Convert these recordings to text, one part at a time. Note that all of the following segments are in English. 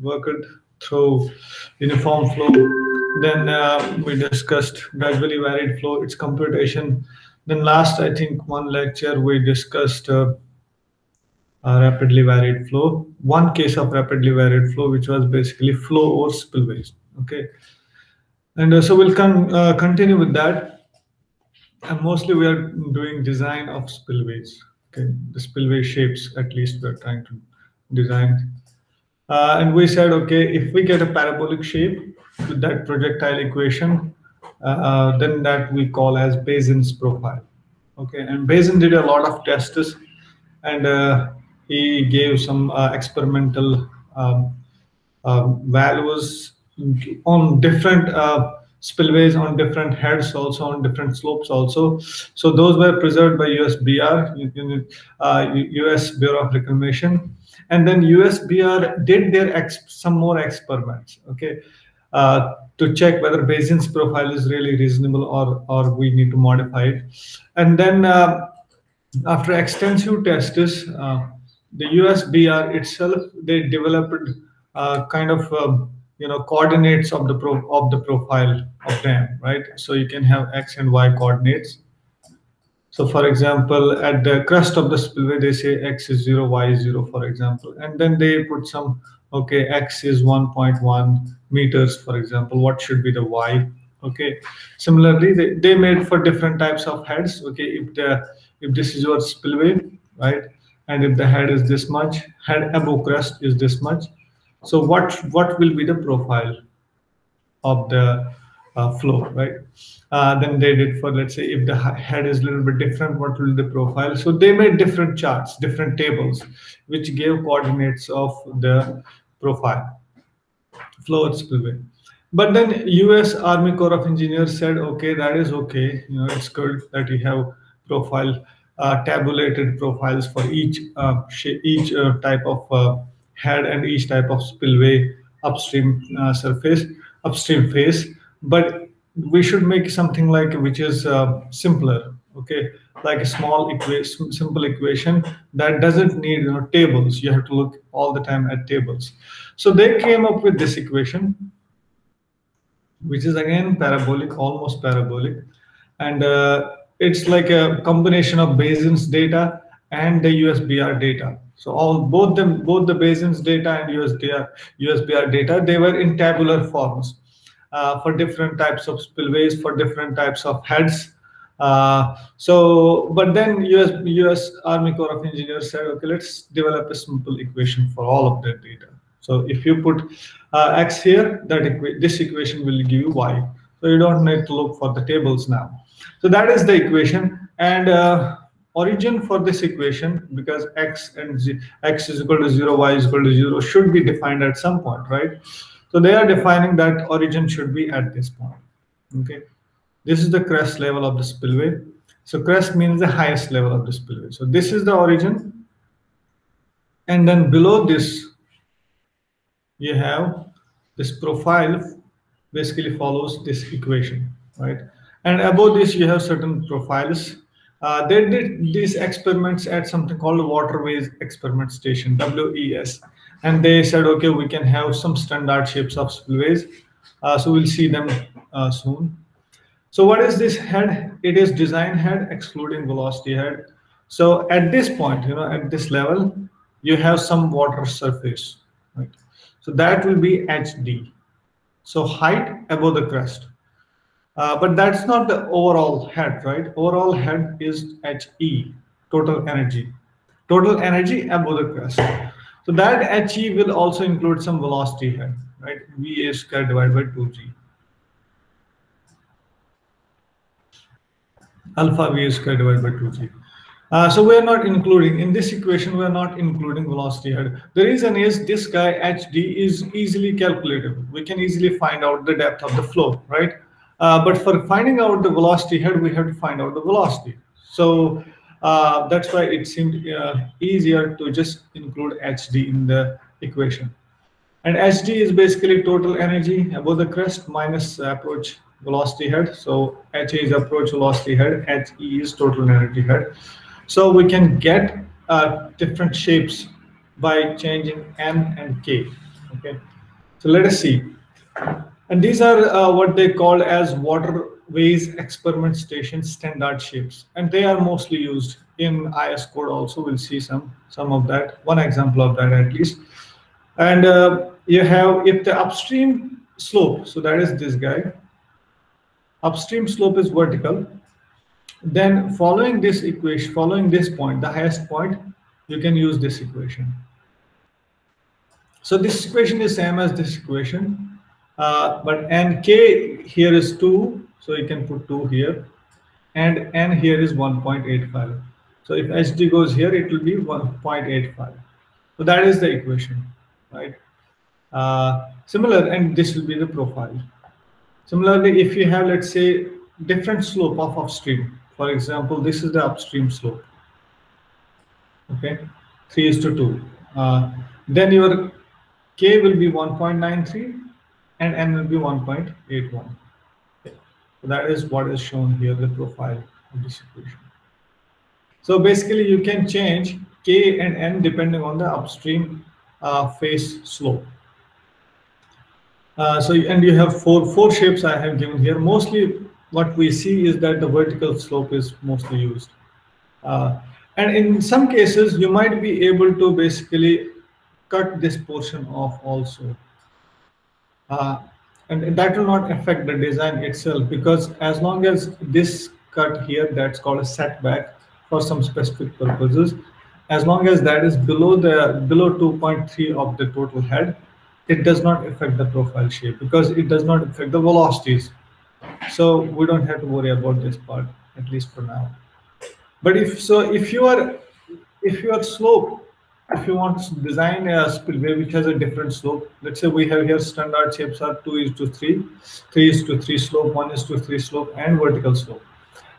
worked through uniform flow. Then uh, we discussed gradually varied flow, its computation. Then last, I think one lecture we discussed uh, rapidly varied flow. One case of rapidly varied flow, which was basically flow or spillways. Okay, and uh, so we'll con uh, continue with that. And mostly we are doing design of spillways. Okay, the spillway shapes at least we're trying to design uh, and we said, okay, if we get a parabolic shape with that projectile equation, uh, then that we call as Bazin's profile. Okay, and Bazin did a lot of tests and uh, he gave some uh, experimental um, um, values on different uh, spillways on different heads also on different slopes also. So those were preserved by usbr us uh, bureau of reclamation. And then USBR did their some more experiments, okay, uh, to check whether Bazin's profile is really reasonable or or we need to modify it. And then uh, after extensive tests, uh, the USBR itself they developed uh, kind of um, you know coordinates of the pro of the profile of them, right? So you can have x and y coordinates so for example, at the crest of the spillway, they say x is 0, y is 0, for example. And then they put some, okay, x is 1.1 meters, for example. What should be the y? Okay. Similarly, they, they made for different types of heads. Okay, if the if this is your spillway, right? And if the head is this much, head above crest is this much. So what what will be the profile of the uh, flow, right? Uh, then they did for, let's say, if the head is a little bit different, what will the profile? So they made different charts, different tables, which gave coordinates of the profile, flow at spillway. But then US Army Corps of Engineers said, okay, that is okay. You know, it's good that you have profile, uh, tabulated profiles for each uh, each uh, type of uh, head and each type of spillway upstream uh, surface, upstream face. But we should make something like which is uh, simpler okay? Like a small equation simple equation that doesn't need you know tables. You have to look all the time at tables. So they came up with this equation which is again parabolic almost parabolic. And uh, it's like a combination of Bazin's data and the USBR data. So all both them both the Bazin's data and USBR USBR data they were in tabular forms uh, for different types of spillways, for different types of heads. Uh, so, but then US, US Army Corps of Engineers said, okay, let's develop a simple equation for all of that data. So if you put uh, X here, that equa this equation will give you Y. So you don't need to look for the tables now. So that is the equation. And uh, origin for this equation, because X and Z, X is equal to 0, Y is equal to 0, should be defined at some point, right? So they are defining that origin should be at this point. Okay. This is the crest level of the spillway. So crest means the highest level of the spillway. So this is the origin. And then below this, you have this profile basically follows this equation, right? And above this, you have certain profiles. Uh, they did these experiments at something called Waterways Experiment Station, WES and they said, okay, we can have some standard shapes of spillways. Uh, so we'll see them uh, soon. So what is this head? It is design head excluding velocity head. So at this point, you know, at this level, you have some water surface, right? So that will be HD. So height above the crest. Uh, but that's not the overall head, right? Overall head is HE, total energy. Total energy above the crest. So that HE will also include some velocity head, right? V a square divided by 2g. Alpha V square divided by 2g. Uh, so we are not including, in this equation, we are not including velocity head. The reason is this guy HD is easily calculatable. We can easily find out the depth of the flow, right? Uh, but for finding out the velocity head, we have to find out the velocity. So uh, that's why it seemed uh, easier to just include HD in the equation. And HD is basically total energy above the crest minus approach velocity head. So HA is approach velocity head, HE is total energy head. So we can get uh, different shapes by changing N and K. Okay, so let us see. And these are uh, what they call as waterways experiment station standard shapes. And they are mostly used in IS code also. We'll see some, some of that, one example of that at least. And uh, you have, if the upstream slope, so that is this guy, upstream slope is vertical, then following this equation, following this point, the highest point, you can use this equation. So this equation is same as this equation, uh, but n k here is 2, so you can put 2 here, and n here is 1.85. So if hd goes here, it will be 1.85. So that is the equation, right? Uh, similar, and this will be the profile. Similarly, if you have, let's say, different slope of upstream, for example, this is the upstream slope, okay, 3 is to 2. Uh, then your k will be 1.93 and n will be 1.81. Okay. So that is what is shown here, the profile of this equation. So basically, you can change k and n depending on the upstream uh, face slope. Uh, so and you have four four shapes I have given here. Mostly what we see is that the vertical slope is mostly used. Uh, and in some cases, you might be able to basically cut this portion off also. Uh, and that will not affect the design itself because as long as this cut here, that's called a setback for some specific purposes, as long as that is below the below 2.3 of the total head, it does not affect the profile shape because it does not affect the velocities. So we don't have to worry about this part, at least for now. But if so, if you are if your slope, if you want to design a spillway which has a different slope, let's say we have here standard shapes are two is to three, three is to three slope, one is to three slope, and vertical slope.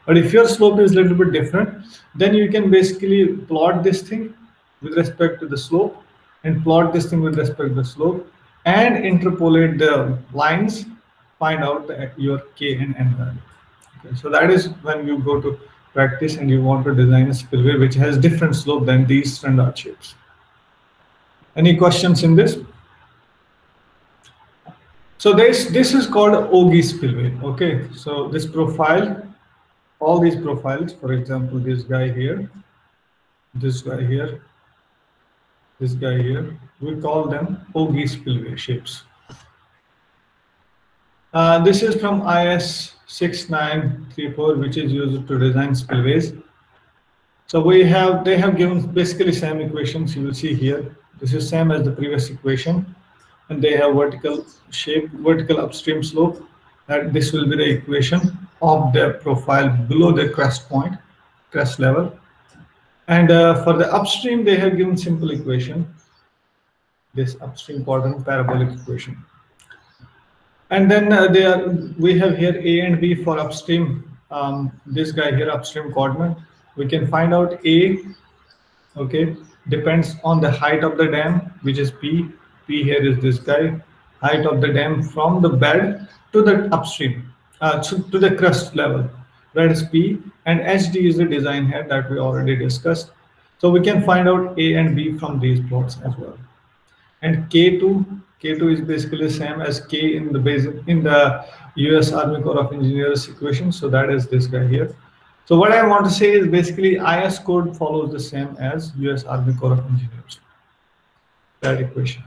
But if your slope is a little bit different, then you can basically plot this thing with respect to the slope and plot this thing with respect to the slope and interpolate the lines, find out your k and n value. Okay, so that is when you go to practice and you want to design a spillway which has different slope than these standard shapes. Any questions in this? So this this is called Ogee spillway. Okay, so this profile, all these profiles, for example, this guy here, this guy here, this guy here, we call them Ogee spillway shapes. Uh, this is from IS 6934, which is used to design spillways. So we have, they have given basically same equations you will see here. This is same as the previous equation. And they have vertical shape, vertical upstream slope. That this will be the equation of the profile below the crest point, crest level. And uh, for the upstream, they have given simple equation, this upstream quadrant parabolic equation. And then uh, they are, we have here A and B for upstream, um, this guy here, upstream coordinate. We can find out A, okay, depends on the height of the dam, which is P. P here is this guy, height of the dam from the bed to the upstream, uh, to, to the crest level that is P, and HD is the design head that we already discussed. So we can find out A and B from these plots as well. And K2, K2 is basically the same as K in the basic in the US Army Corps of Engineers equation. So that is this guy here. So what I want to say is basically IS code follows the same as US Army Corps of Engineers. That equation.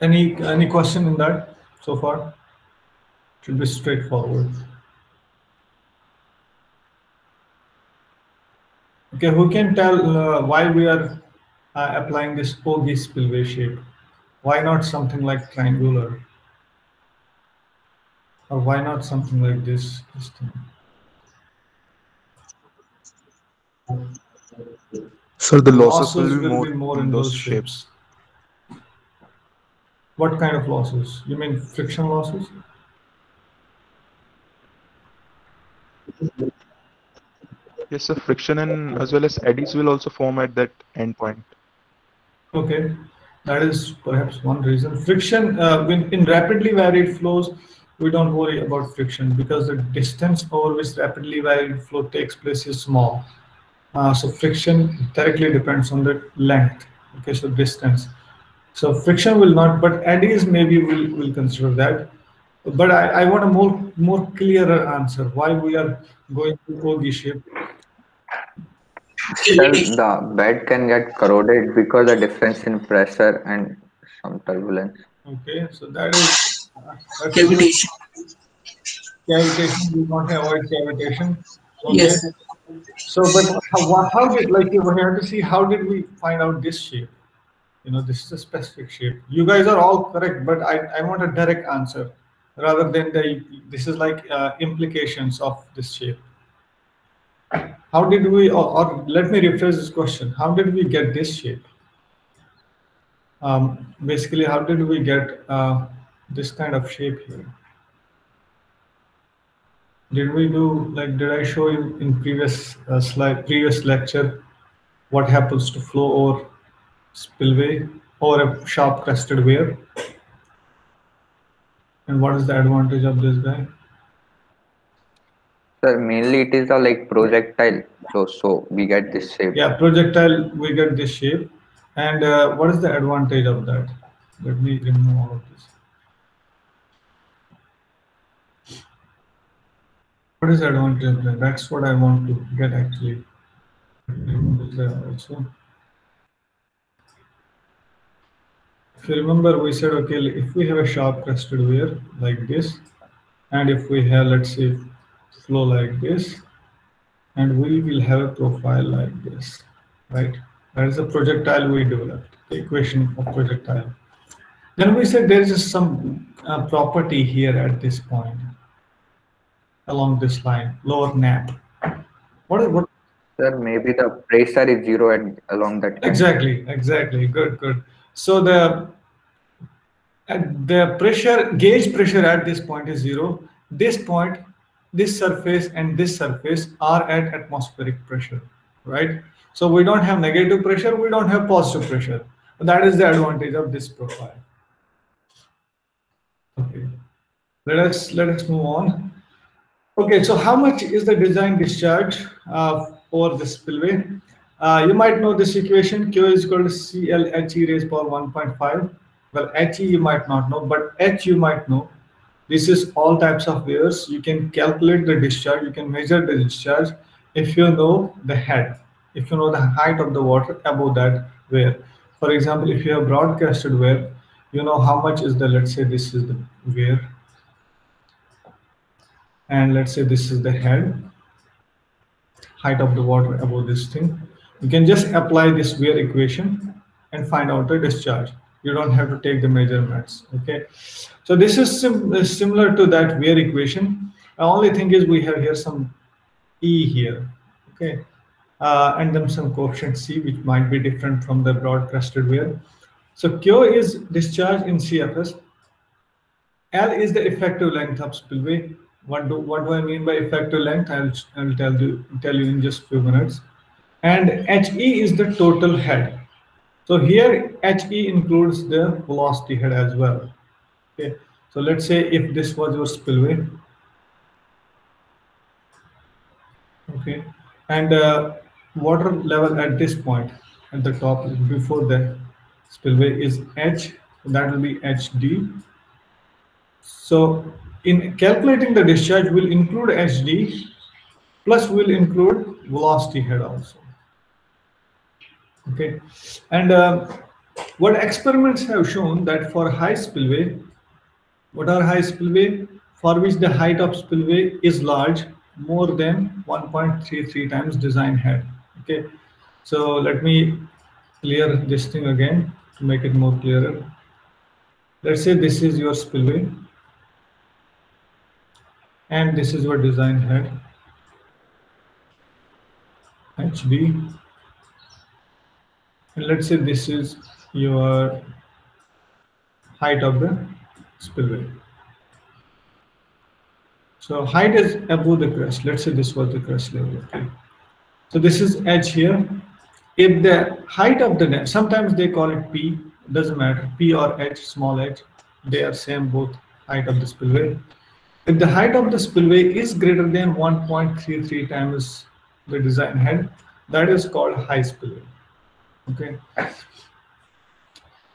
Any any question in that so far? Should be straightforward. Okay, who can tell uh, why we are uh, applying this Ogee spillway shape? Why not something like triangular? Or why not something like this, this thing? So the losses, losses will, be, will more be more in those shapes. shapes. What kind of losses? You mean friction losses? Yes, so friction and as well as eddies will also form at that endpoint. Okay, that is perhaps one reason. Friction uh, in, in rapidly varied flows, we don't worry about friction because the distance over which rapidly varied flow takes place is small. Uh, so friction directly depends on the length. Okay, so distance. So friction will not, but eddies maybe will will consider that. But I, I want a more more clearer answer. Why we are going to Ogee shape? Sir, the bed can get corroded because the difference in pressure and some turbulence. Okay, so that is uh, Cavitation. cavitation. We want to avoid cavitation. Okay. Yes. So, but how, how did like we have to see how did we find out this shape? You know, this is a specific shape. You guys are all correct, but I, I want a direct answer rather than the this is like uh, implications of this shape. How did we, or, or let me rephrase this question: How did we get this shape? Um, basically, how did we get uh, this kind of shape here? Did we do like? Did I show you in previous uh, slide, previous lecture, what happens to flow over spillway or a sharp crested weir? And what is the advantage of this guy? Sir, mainly it is a like projectile So, so we get this shape. Yeah, projectile, we get this shape. And uh, what is the advantage of that? Let me remove all of this. What is advantage that? That's what I want to get actually. Also. If you remember, we said, okay, if we have a sharp crested weir like this, and if we have, let's say, flow like this, and we will have a profile like this, right? That is a projectile we developed, the equation of projectile. Then we said there is some uh, property here at this point along this line, lower nappe. What is what Sir, maybe the pressure is zero and along that line. exactly? Exactly. Good. Good. So the at the pressure gauge pressure at this point is zero. This point, this surface and this surface are at atmospheric pressure, right? So we don't have negative pressure. We don't have positive pressure. That is the advantage of this profile. Okay. Let us let us move on. Okay, so how much is the design discharge uh, over the spillway? Uh, you might know this equation, Q is equal to CL H e raised power 1.5. Well, He you might not know, but H you might know. This is all types of weirs. You can calculate the discharge, you can measure the discharge if you know the head, if you know the height of the water above that weir. For example, if you have broad crested weir, you know how much is the, let's say this is the weir, and let's say this is the head height of the water above this thing. You can just apply this weir equation and find out the discharge. You don't have to take the measurements okay? So this is sim similar to that weir equation. The only thing is we have here some e here okay? Uh, and then some coefficient c which might be different from the broad crested weir so q is discharge in cfs l is the effective length of spillway what do what do I mean by effective length? I'll I'll tell you tell you in just few minutes. And HE is the total head. So here HE includes the velocity head as well. Okay. So let's say if this was your spillway. Okay. And uh, water level at this point at the top before the spillway is H. That will be HD. So in calculating the discharge, we'll include HD, plus we'll include velocity head also. Okay, and uh, what experiments have shown that for high spillway, what are high spillway? For which the height of spillway is large, more than 1.33 times design head. Okay, so let me clear this thing again to make it more clearer. Let's say this is your spillway and this is your design head. HB and let's say this is your height of the spillway. So height is above the crest. Let's say this was the crest level okay? So this is edge here. If the height of the net sometimes they call it p doesn't matter. P or h small h they are same both height of the spillway if the height of the spillway is greater than 1.33 times the design head, that is called high spillway. Okay.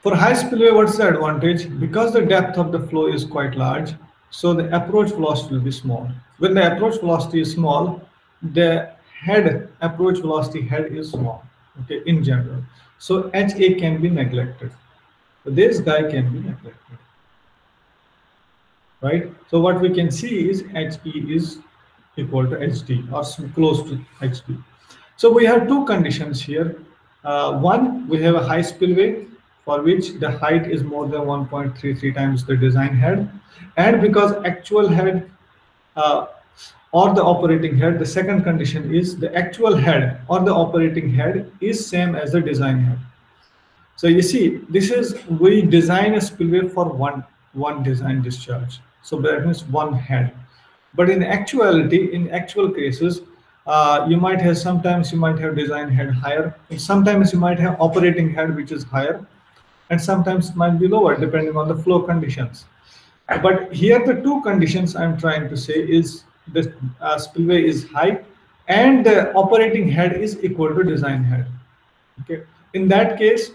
For high spillway, what's the advantage? Because the depth of the flow is quite large, so the approach velocity will be small. When the approach velocity is small, the head approach velocity head is small, okay, in general. So HA can be neglected. This guy can be neglected, right? So what we can see is HE is equal to HD or close to HD. So we have two conditions here. Uh, one, we have a high spillway for which the height is more than 1.33 times the design head. And because actual head uh, or the operating head, the second condition is the actual head or the operating head is same as the design head. So you see, this is, we design a spillway for one, one design discharge. So that means one head. But in actuality, in actual cases, uh, you might have sometimes you might have design head higher sometimes you might have operating head which is higher and sometimes might be lower depending on the flow conditions. But here the two conditions i'm trying to say is the uh, spillway is high and the operating head is equal to design head. Okay. In that case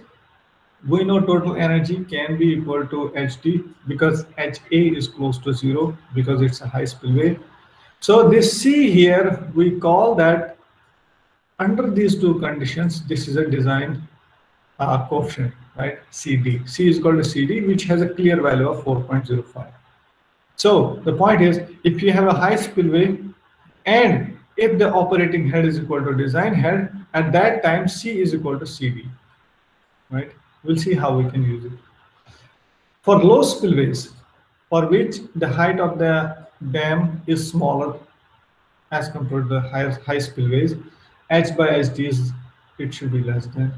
we know total energy can be equal to hd because ha is close to zero because it's a high spillway so this C here, we call that under these two conditions, this is a design uh, coefficient, right? CD. C is called a CD, which has a clear value of 4.05. So the point is, if you have a high spillway and if the operating head is equal to design head, at that time C is equal to CD, right? We'll see how we can use it. For low spillways, for which the height of the dam is smaller as compared to the high, high spillways. H by HD is, it should be less than,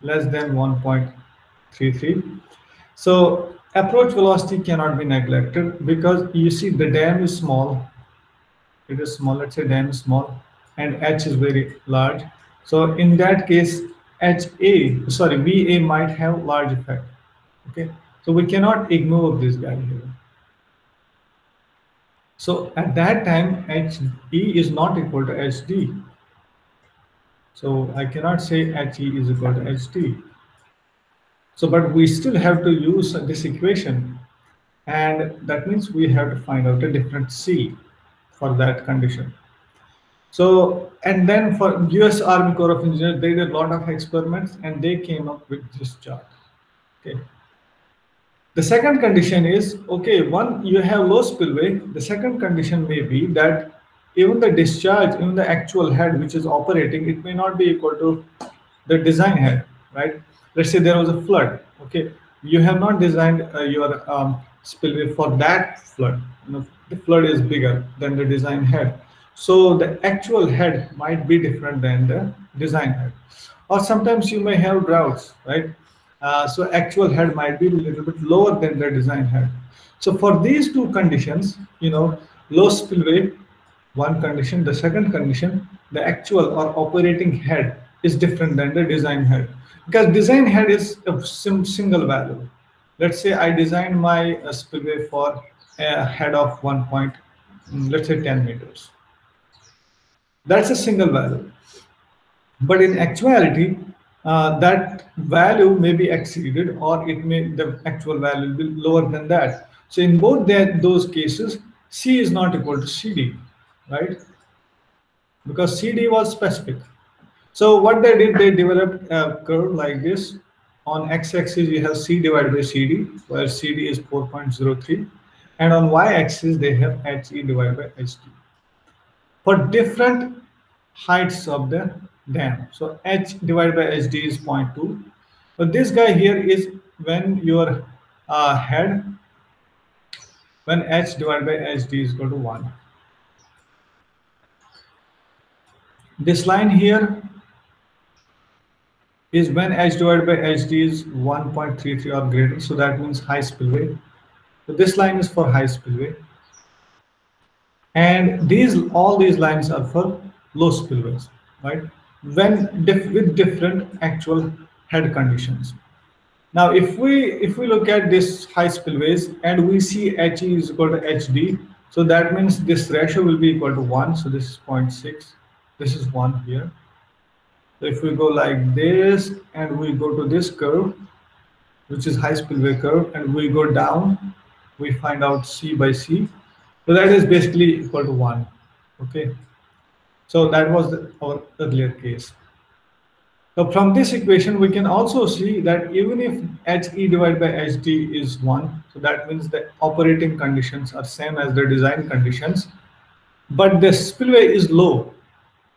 less than 1.33. So approach velocity cannot be neglected because you see the dam is small. It is small, let's say dam is small and H is very large. So in that case, HA, sorry, VA might have large effect. Okay, so we cannot ignore this guy here. So at that time, HE is not equal to HD. So I cannot say HE is equal to HD. So, but we still have to use this equation. And that means we have to find out a different C for that condition. So, and then for US Army Corps of Engineers, they did a lot of experiments and they came up with this chart. Okay. The second condition is, okay, one, you have low spillway. The second condition may be that even the discharge, even the actual head which is operating, it may not be equal to the design head, right? Let's say there was a flood, okay? You have not designed uh, your um, spillway for that flood. You know, the flood is bigger than the design head. So the actual head might be different than the design head. Or sometimes you may have droughts, right? Uh, so actual head might be a little bit lower than the design head. So for these two conditions, you know, low spillway, one condition, the second condition, the actual or operating head is different than the design head. Because design head is a single value. Let's say I designed my uh, spillway for a head of one point, mm, let's say 10 meters. That's a single value. But in actuality, uh, that value may be exceeded or it may the actual value will be lower than that. So in both that, those cases, C is not equal to CD, right? Because CD was specific. So what they did, they developed a curve like this. On x-axis, you have C divided by CD, where CD is 4.03. And on y-axis, they have HE divided by HD. For different heights of the dam. So H divided by HD is 0.2. So this guy here is when your uh, head, when H divided by HD is equal to 1. This line here is when H divided by HD is 1.33 or greater. So that means high spillway. So this line is for high spillway. And these all these lines are for low spillways, right? when diff with different actual head conditions. Now, if we if we look at this high spillways and we see HE is equal to HD, so that means this ratio will be equal to 1. So this is 0.6. This is 1 here. So if we go like this and we go to this curve, which is high spillway curve, and we go down, we find out C by C. So that is basically equal to one. Okay. So that was the, our earlier case. So from this equation, we can also see that even if HE divided by HD is 1, so that means the operating conditions are same as the design conditions, but the spillway is low.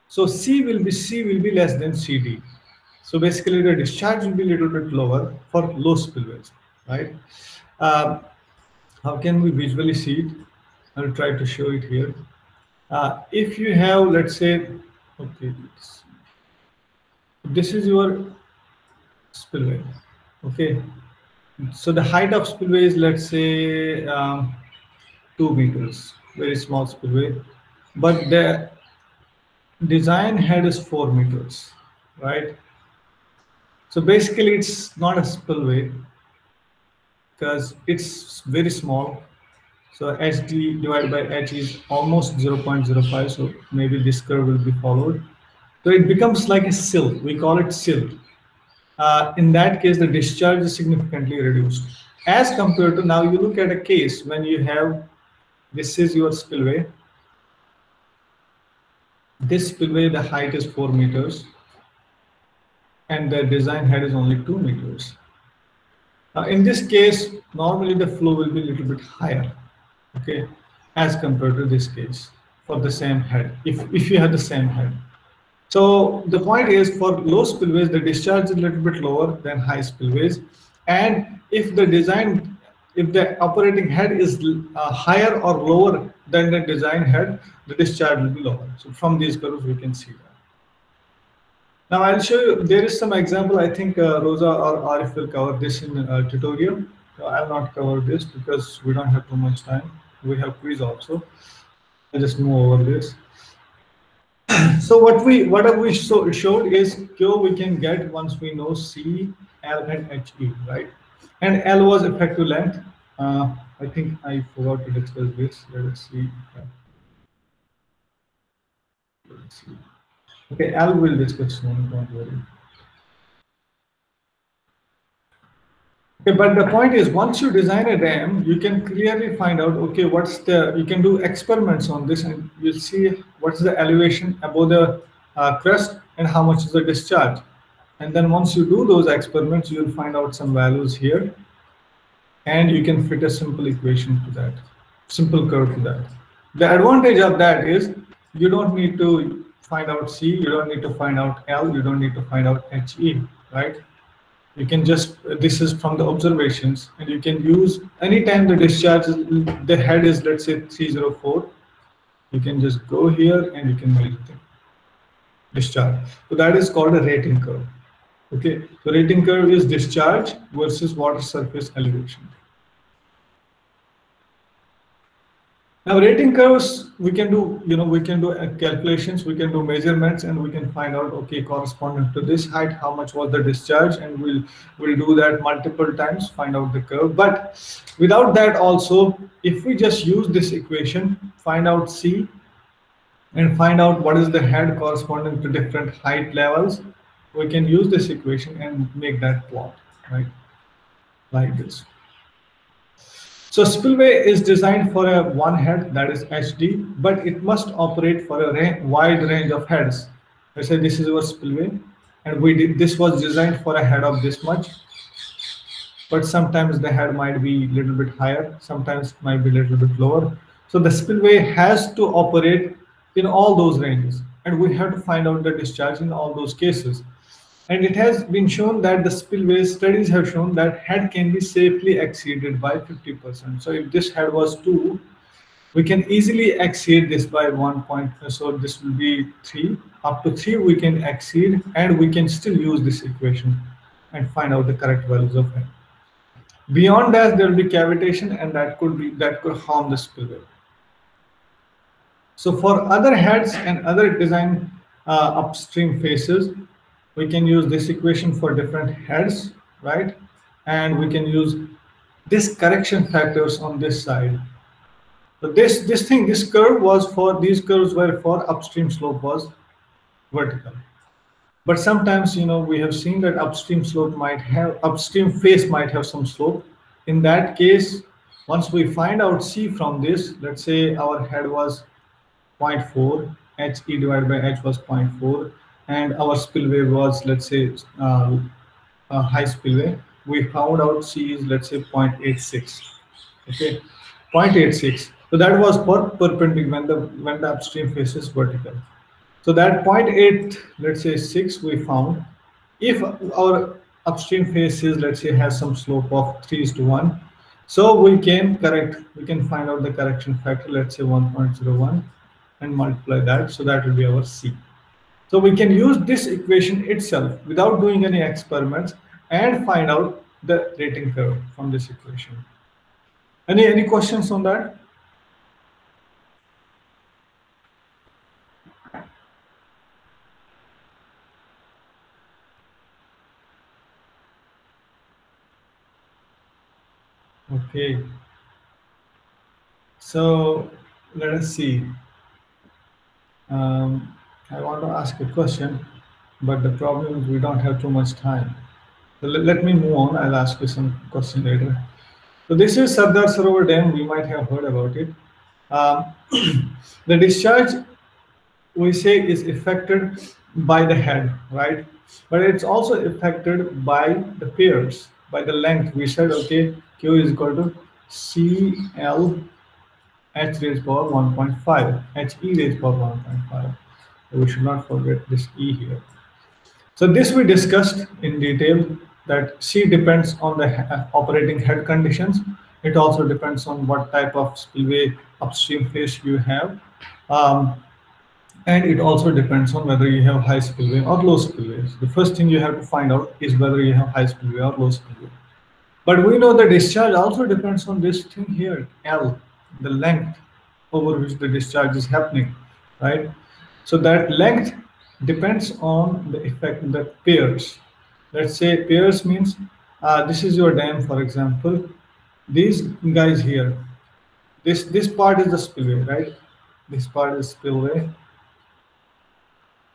So C will be C will be less than CD. So basically the discharge will be a little bit lower for low spillways, right? Uh, how can we visually see it? I'll try to show it here. Uh, if you have, let's say, okay, this is your spillway okay? So the height of spillway is let's say um, two meters very small spillway. But the design head is four meters right? So basically it's not a spillway because it's very small so hd divided by h is almost 0.05 so maybe this curve will be followed so it becomes like a sill. We call it sill. Uh, in that case, the discharge is significantly reduced. As compared to now, you look at a case when you have, this is your spillway. This spillway, the height is four meters and the design head is only two meters. Now, in this case, normally the flow will be a little bit higher, okay, as compared to this case for the same head, if, if you have the same head. So the point is for low spillways, the discharge is a little bit lower than high spillways. And if the design, if the operating head is uh, higher or lower than the design head, the discharge will be lower. So from these curves, we can see that. Now I'll show you, there is some example, I think uh, Rosa or Arif will cover this in uh, tutorial. So I'll not cover this because we don't have too much time. We have quiz also. I'll just move over this. so what we what have we so showed is Q we can get once we know C, L, and HE, right? And L was effective length. Uh, I think I forgot to discuss this. Let us see. Let's see. Okay, L will discuss soon. Don't worry. Okay, but the point is, once you design a dam, you can clearly find out, okay, what's the, you can do experiments on this and you'll see what's the elevation above the uh, crest and how much is the discharge. And then once you do those experiments, you'll find out some values here and you can fit a simple equation to that, simple curve to that. The advantage of that is you don't need to find out C, you don't need to find out L, you don't need to find out HE, right? You can just this is from the observations and you can use anytime the discharge the head is let's say 304 you can just go here and you can measure the discharge. So that is called a rating curve. Okay? So rating curve is discharge versus water surface elevation Now rating curves, we can do, you know, we can do uh, calculations, we can do measurements, and we can find out, okay, corresponding to this height, how much was the discharge, and we'll we'll do that multiple times, find out the curve. But without that also, if we just use this equation, find out C, and find out what is the head corresponding to different height levels, we can use this equation and make that plot, right? Like this. So spillway is designed for a one head that is HD, but it must operate for a wide range of heads. Let's say this is our spillway, and we did this was designed for a head of this much. But sometimes the head might be a little bit higher, sometimes might be a little bit lower. So the spillway has to operate in all those ranges, and we have to find out the discharge in all those cases. And it has been shown that the spillway studies have shown that head can be safely exceeded by 50%. So if this head was 2, we can easily exceed this by 1 point. So this will be 3. Up to 3 we can exceed and we can still use this equation and find out the correct values of head. Beyond that, there will be cavitation and that could be that could harm the spillway. So for other heads and other design uh, upstream faces, we can use this equation for different heads, right? And we can use this correction factors on this side. So this, this thing, this curve was for, these curves were for upstream slope was vertical. But sometimes, you know, we have seen that upstream slope might have, upstream face might have some slope. In that case, once we find out C from this, let's say our head was 0.4, HE divided by H was 0.4, and our spillway was, let's say, uh, a high spillway. We found out C is, let's say, 0.86. Okay, 0.86. So that was per perpendicular when the when the upstream face is vertical. So that 0.8, let's say 6 we found. If our upstream face is, let's say, has some slope of 3 is to 1, so we can correct, we can find out the correction factor, let's say 1.01 and multiply that. So that will be our C. So we can use this equation itself without doing any experiments and find out the rating curve from this equation. Any, any questions on that? Okay. So let us see. Um, I want to ask a question, but the problem is we don't have too much time. So let, me move on. I'll ask you some question later. So this is Sardar Sarovar Dam. We might have heard about it. Um, the discharge we say is affected by the head, right? But it's also affected by the piers, by the length. We said, okay, Q is equal to CL H raised power 1.5, H E raised power 1.5. We should not forget this E here. So this we discussed in detail that C depends on the operating head conditions. It also depends on what type of spillway upstream face you have. Um, and it also depends on whether you have high spillway or low spillways. The first thing you have to find out is whether you have high spillway or low spillway. But we know the discharge also depends on this thing here, L, the length over which the discharge is happening, right? So that length depends on the effect that piers. Let's say piers means uh, this is your dam, for example. These guys here, this this part is the spillway, right? This part is spillway.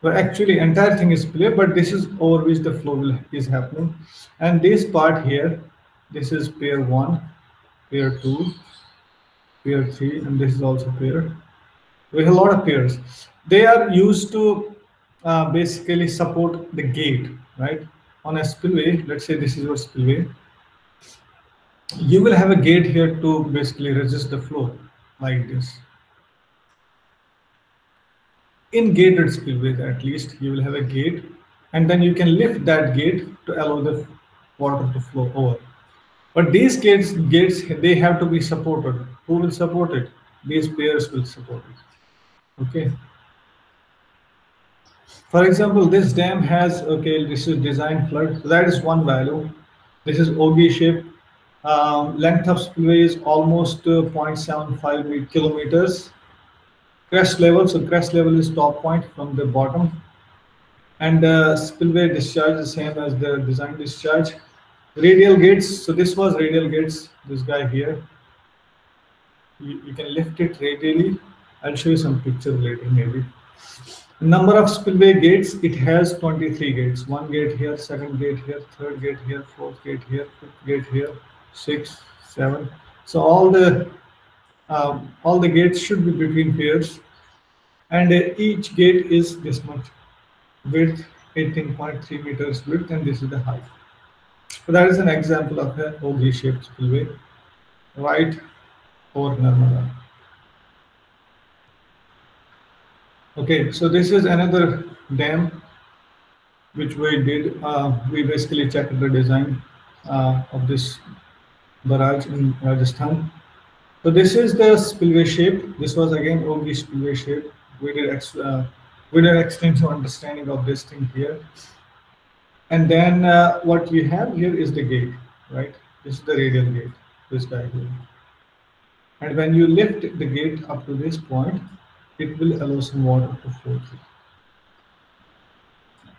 But actually, entire thing is spillway, but this is over which the flow is happening. And this part here, this is pier one, pier two, pier three, and this is also pier. We have a lot of piers. They are used to uh, basically support the gate, right? On a spillway, let's say this is your spillway. You will have a gate here to basically resist the flow like this. In gated spillways, at least, you will have a gate, and then you can lift that gate to allow the water to flow over. But these gates, gates, they have to be supported. Who will support it? These piers will support it. Okay. For example, this dam has, okay, this is design flood. That is one value. This is ogee shape. Um, length of spillway is almost uh, 0.75 kilometers. Crest level, so crest level is top point from the bottom. And uh, spillway discharge is same as the design discharge. Radial gates, so this was radial gates, this guy here. You, you can lift it radially. I'll show you some pictures later maybe. Number of spillway gates, it has 23 gates. One gate here, second gate here, third gate here, fourth gate here, fifth gate here, six, seven. So all the um, all the gates should be between piers, and uh, each gate is this much width, 18.3 meters width, and this is the height. So that is an example of a ogee-shaped spillway, right over Narmada. Okay, so this is another dam which we did. Uh, we basically checked the design uh, of this barrage in Rajasthan. So this is the spillway shape. This was again ogee spillway shape. We did ex uh, we did extensive understanding of this thing here. And then uh, what you have here is the gate, right? This is the radial gate, this guy here. And when you lift the gate up to this point, it will allow some water to flow through.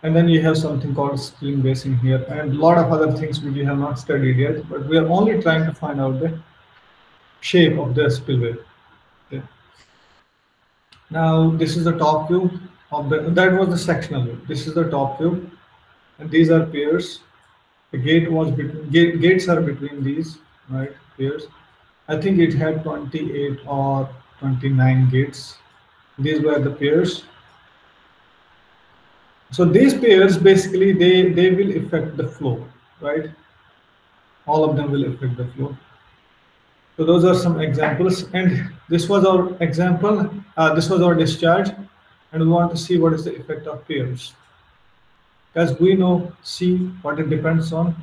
And then you have something called stream basin here and a lot of other things which we have not studied yet, but we are only trying to find out the shape of the spillway. Okay. Now, this is the top view. of the, that was the sectional view. This is the top view, and these are piers. The gate was between, gate, gates are between these, right, piers. I think it had 28 or 29 gates. These were the piers. So these piers basically they they will affect the flow, right? All of them will affect the flow. So those are some examples, and this was our example. Uh, this was our discharge, and we want to see what is the effect of piers. As we know C what it depends on.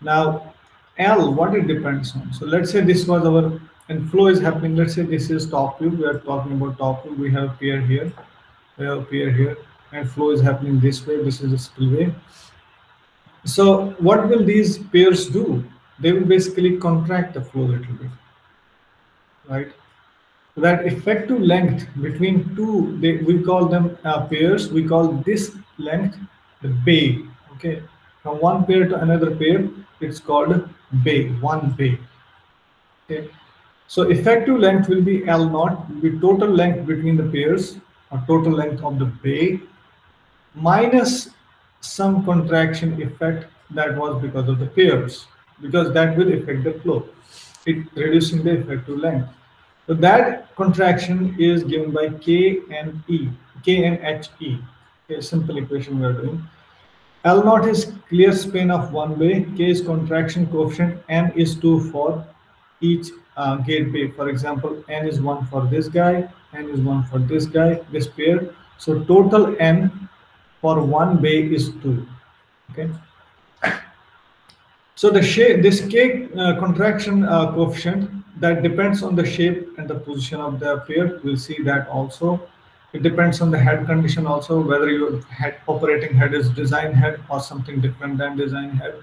Now L what it depends on. So let's say this was our and flow is happening. Let's say this is top view. We are talking about top view. We have pier here. We have here and flow is happening this way. This is the spillway. So what will these piers do? They will basically contract the flow a little bit, right? That effective length between two, they, we call them uh, piers. We call this length the bay. Okay, from one pier to another pier, it's called bay. One bay. Okay. So effective length will be L naught, be total length between the piers, or total length of the bay minus some contraction effect that was because of the piers, because that will affect the flow, it reducing the effective length. So that contraction is given by K and E, K and HE. A simple equation we are doing. L naught is clear span of one way, K is contraction coefficient, N is 2 for each uh, gate bay. For example, N is 1 for this guy, N is 1 for this guy, this pier. So total N for one bay is 2 okay so the shape this k uh, contraction uh, coefficient that depends on the shape and the position of the pier we'll see that also it depends on the head condition also whether your head operating head is design head or something different than design head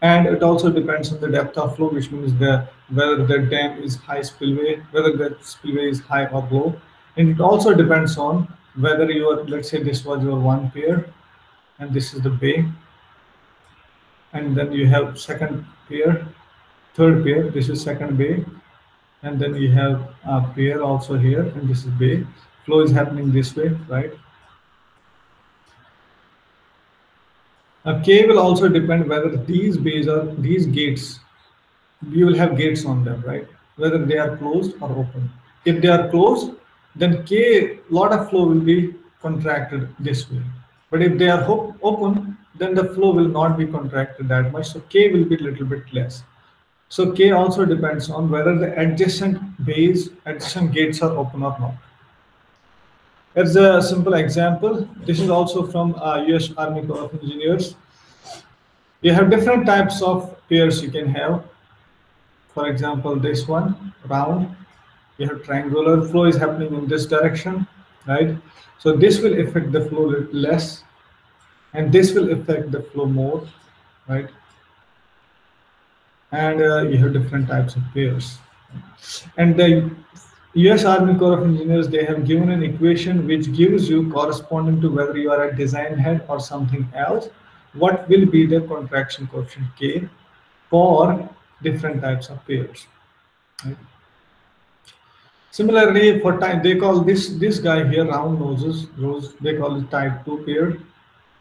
and it also depends on the depth of flow which means the whether the dam is high spillway whether the spillway is high or low. And it also depends on whether your let's say this was your one pier and this is the bay. And then you have second pier third pier this is second bay. And then you have a pier also here and this is bay. Flow is happening this way right a K will also depend whether these bays are these gates you will have gates on them right whether they are closed or open if they are closed then K, lot of flow will be contracted this way. But if they are open, then the flow will not be contracted that much. So K will be a little bit less. So K also depends on whether the adjacent bays, adjacent gates are open or not. As a simple example, this is also from uh, US Army Corps of Engineers. You have different types of piers you can have. For example, this one, round, you have triangular flow is happening in this direction, right? So this will affect the flow less, and this will affect the flow more, right? And uh, you have different types of piers. And the US Army Corps of Engineers, they have given an equation which gives you corresponding to whether you are a design head or something else, what will be the contraction coefficient K for different types of piers. Right? Similarly, for type, they call this this guy here round noses, rose, they call it type 2 pier.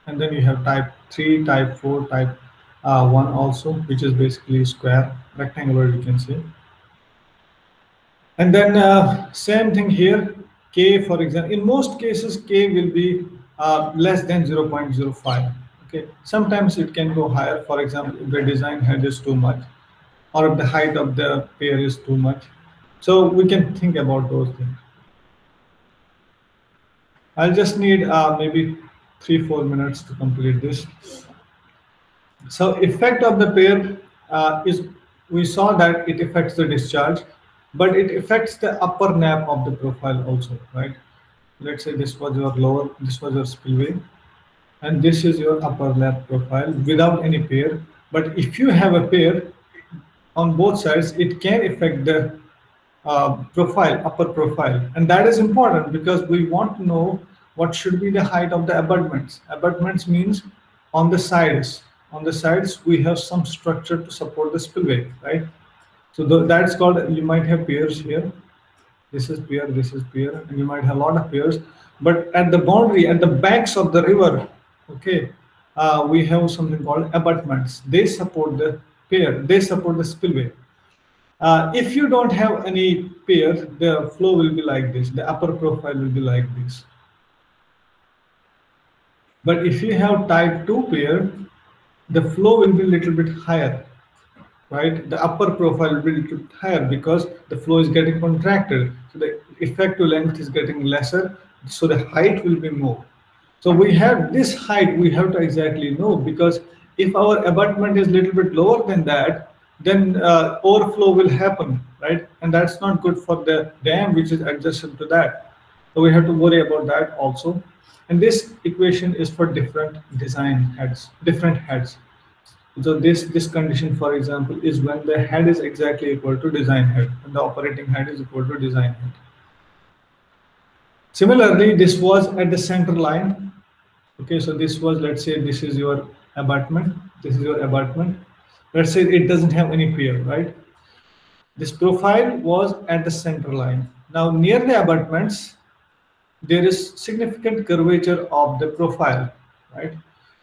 And then you have type 3, type 4, type uh, 1 also, which is basically square, rectangular, you can say. And then uh, same thing here, K, for example, in most cases, K will be uh, less than 0.05. Okay, sometimes it can go higher. For example, if the design head is too much, or if the height of the pier is too much, so we can think about those things. I'll just need uh, maybe three, four minutes to complete this. So effect of the pier uh, is, we saw that it affects the discharge, but it affects the upper nappe of the profile also, right? Let's say this was your lower, this was your spillway, and this is your upper nappe profile without any pier. But if you have a pier on both sides, it can affect the uh, profile, upper profile. And that is important because we want to know what should be the height of the abutments. Abutments means on the sides. On the sides, we have some structure to support the spillway, right? So that's called, you might have piers here. This is pier, this is pier, and you might have a lot of piers. But at the boundary, at the banks of the river, okay, uh, we have something called abutments. They support the pier, they support the spillway. Uh, if you don't have any pier, the flow will be like this. The upper profile will be like this. But if you have type 2 pier, the flow will be a little bit higher, right? The upper profile will be higher because the flow is getting contracted. So the effective length is getting lesser. So the height will be more. So we have this height, we have to exactly know because if our abutment is a little bit lower than that, then uh, overflow will happen, right? And that's not good for the dam which is adjacent to that. So we have to worry about that also. And this equation is for different design heads, different heads. So this, this condition, for example, is when the head is exactly equal to design head and the operating head is equal to design head. Similarly, this was at the center line. Okay, so this was, let's say this is your abutment. This is your abutment. Let's say it doesn't have any pier, right? This profile was at the center line. Now near the abutments, there is significant curvature of the profile, right?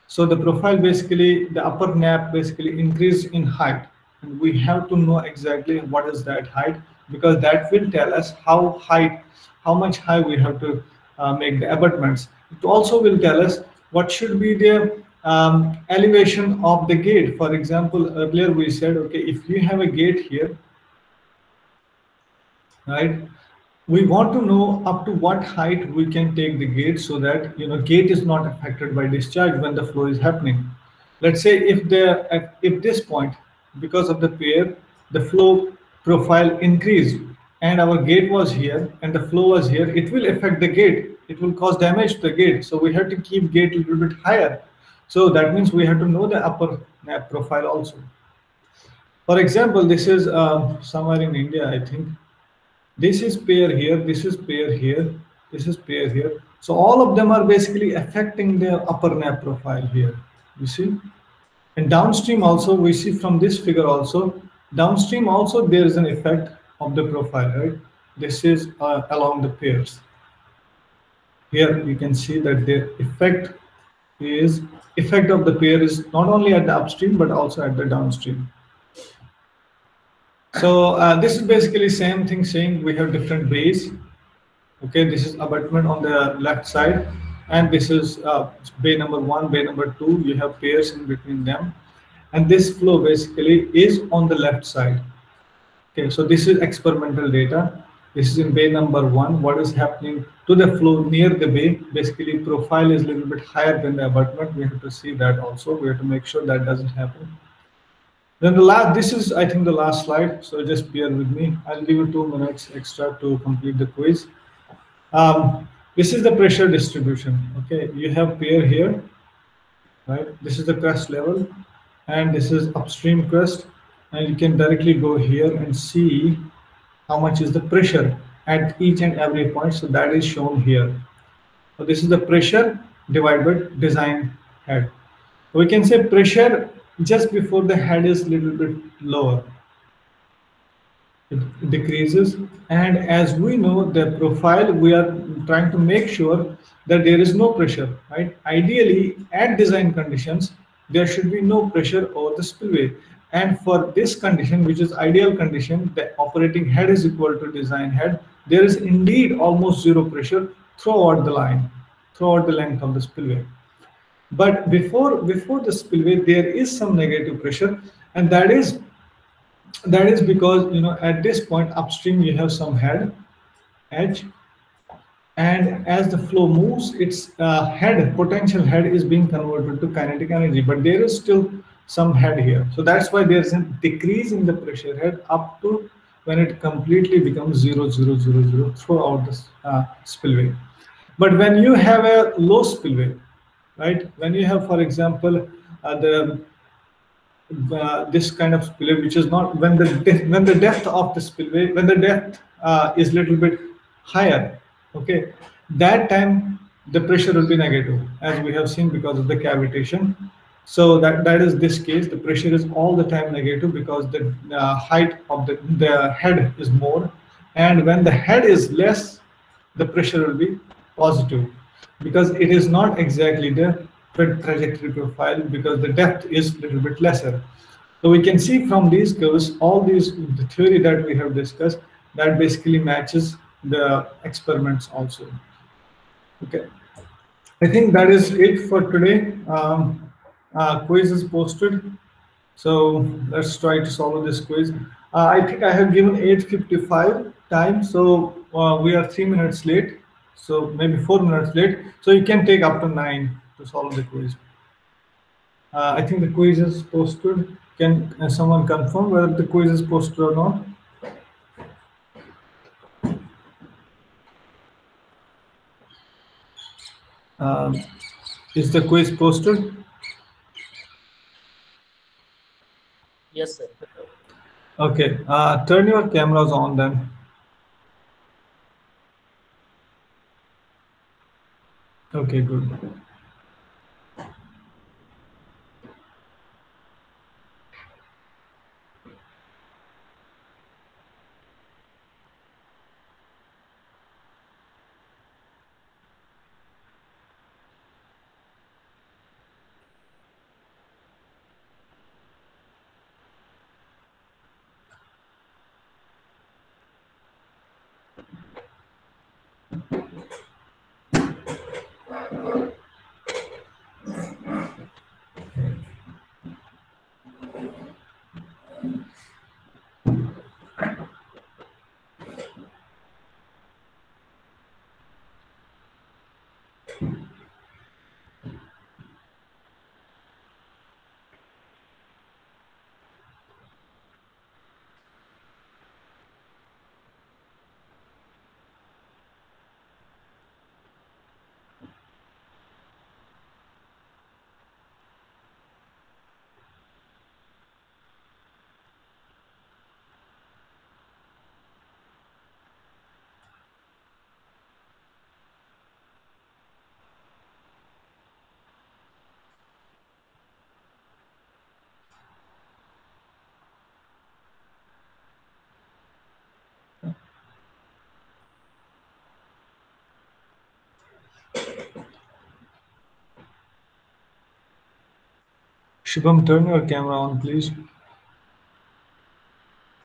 So the profile basically, the upper nappe basically increase in height. And we have to know exactly what is that height because that will tell us how high, how much high we have to uh, make the abutments. It also will tell us what should be the um, elevation of the gate. For example, earlier we said, okay, if you have a gate here, right, we want to know up to what height we can take the gate so that you know gate is not affected by discharge when the flow is happening. Let's say if the at if this point because of the pier the flow profile increased and our gate was here and the flow was here it will affect the gate. It will cause damage to the gate. So we have to keep gate a little bit higher. So that means we have to know the upper profile also. For example this is uh, somewhere in india i think this is pier here this is pier here this is pier here. So all of them are basically affecting the upper nappe profile here you see. And downstream also we see from this figure also downstream also there is an effect of the profile right? This is uh, along the piers. here you can see that the effect is effect of the pier is not only at the upstream but also at the downstream so uh, this is basically same thing saying we have different bays. Okay, this is abutment on the left side, and this is uh, bay number one, bay number two. You have piers in between them, and this flow basically is on the left side. Okay, so this is experimental data. This is in bay number one. What is happening to the flow near the bay? Basically, profile is a little bit higher than the abutment. We have to see that also. We have to make sure that doesn't happen. Then the last, this is, I think, the last slide. So just bear with me. I'll give you two minutes extra to complete the quiz. Um, this is the pressure distribution. Okay, you have pier here, right? This is the crest level, and this is upstream crest, and you can directly go here and see how much is the pressure at each and every point. So that is shown here. So this is the pressure divided by design head. We can say pressure just before the head is a little bit lower. It decreases. And as we know the profile, we are trying to make sure that there is no pressure, right? Ideally, at design conditions, there should be no pressure over the spillway. And for this condition, which is ideal condition, the operating head is equal to design head. There is indeed almost zero pressure throughout the line, throughout the length of the spillway. But before before the spillway, there is some negative pressure, and that is that is because you know at this point upstream you have some head edge. And as the flow moves its uh, head potential head is being converted to kinetic energy. But there is still some head here. So that's why there's a decrease in the pressure head up to when it completely becomes zero zero zero zero throughout the uh, spillway. But when you have a low spillway right? When you have, for example, uh, the uh, this kind of spillway, which is not when the when the depth of the spillway, when the depth uh, is little bit higher, okay, that time the pressure will be negative, as we have seen because of the cavitation. So that that is this case. The pressure is all the time negative because the uh, height of the the head is more, and when the head is less, the pressure will be positive because it is not exactly the trajectory profile because the depth is a little bit lesser. So we can see from these curves, all these, the theory that we have discussed, that basically matches the experiments also. Okay. I think that is it for today. Um, uh, quiz is posted. So let's try to solve this quiz. Uh, I think I have given 8.55 time. So uh, we are three minutes late. So maybe four minutes late. So you can take up to nine to solve the quiz. Uh, I think the quiz is posted. Can uh, someone confirm whether the quiz is posted or not? Um, is the quiz posted? Yes, sir. Okay, uh, turn your cameras on then. Okay, good. Shubham, turn your camera on, please.